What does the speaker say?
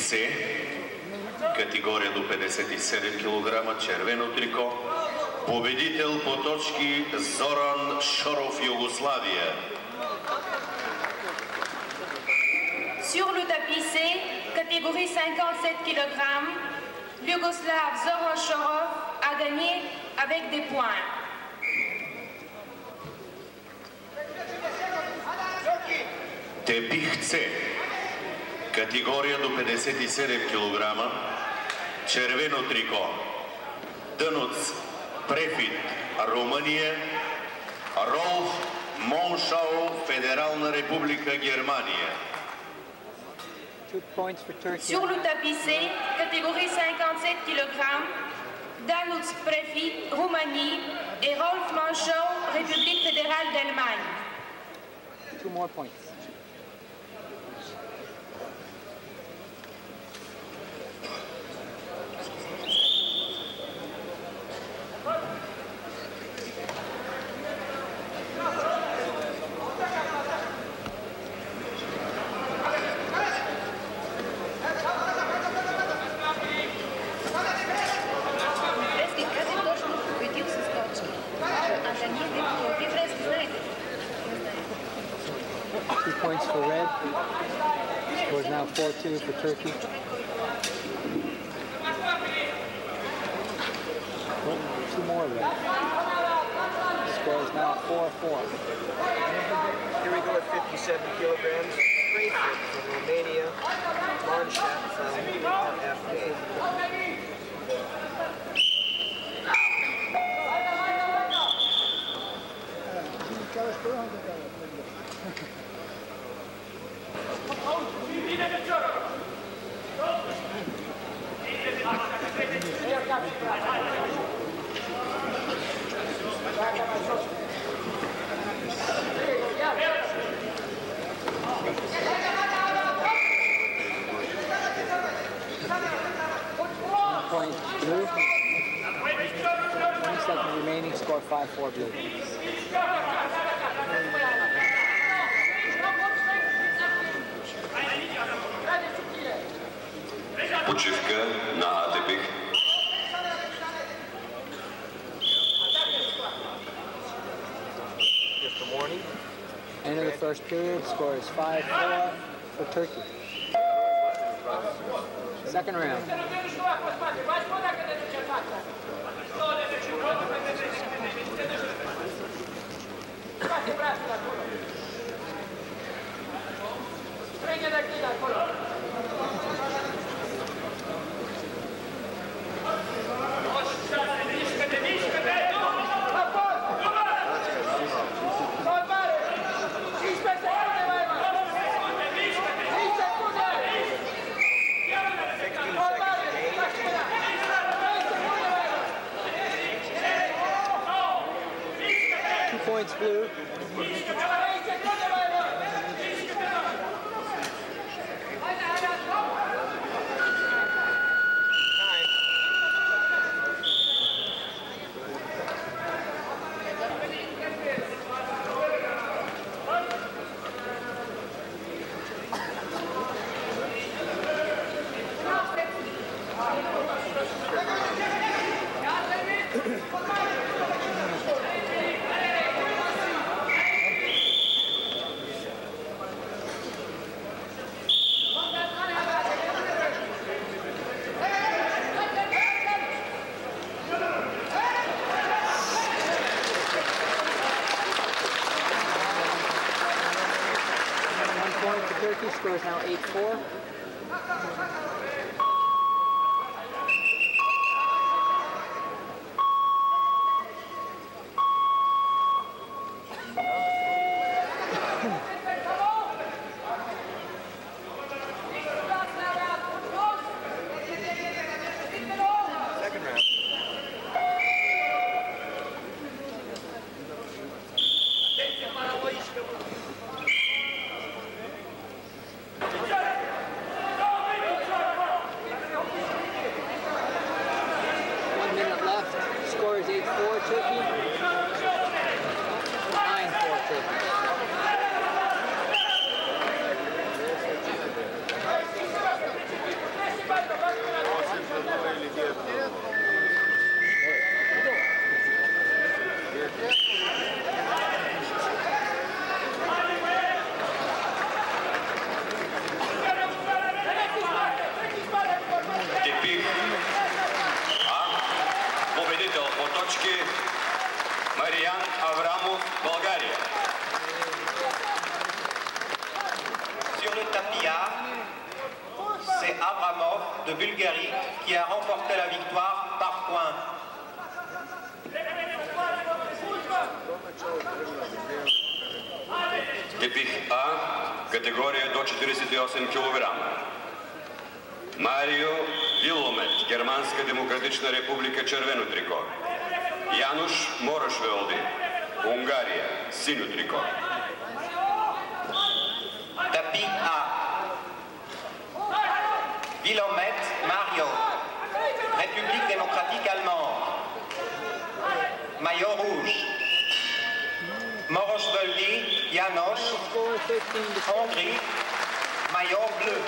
С, категория до 57 кг, червено трико, победител по точки Зоран Шоров, Югославия. Sur le tapis C, catégorie 57 kg, Yougoslav Zoran Shorov a gagné avec des points. Tapis C категория до 57 кг, червено трико, Дънуц, Префит, Румъния, Ролф Моншао, Федерална република Германия. Sur le tapissé, catégorie 57 kg, Danuts Prefit, Roumanie et Rolf Manchot, République fédérale d'Allemagne. Two more points. for red. Score's now 4-2 for Turkey. Oh, two more them. Score's now 4-4. Here we go at 57 kilograms. Great from Romania. Monshak uh, from 5-4 blue. na Atybych. End of the first period, score is 5-4 for Turkey. Second round. points blue. Turkey scores now 8-4. по точки Мариан Аврамов, България. Sur le tapia, c'est Abramov de Bulgarie qui a remporté la victoire par points. Епих А, категория до 48 кг. Марио Вилломет, Германска демократична република, червено трико. Janusz Morosveldi, Hungaria, sinut trikot. Tapis A. Wilhelmet Mario, République démocratique allemande. Maillot rouge. Morosveldi Janusz, Hongrie, maillot bleu.